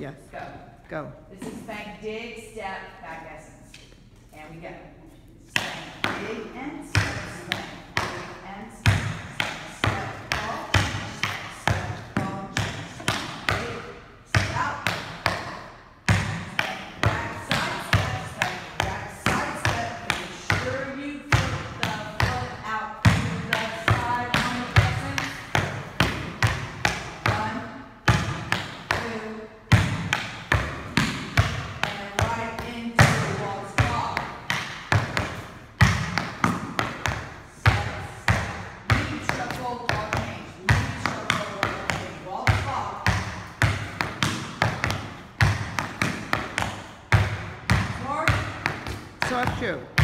Yes, Go. go. This is back. dig, step, back essence. And we go. so up to.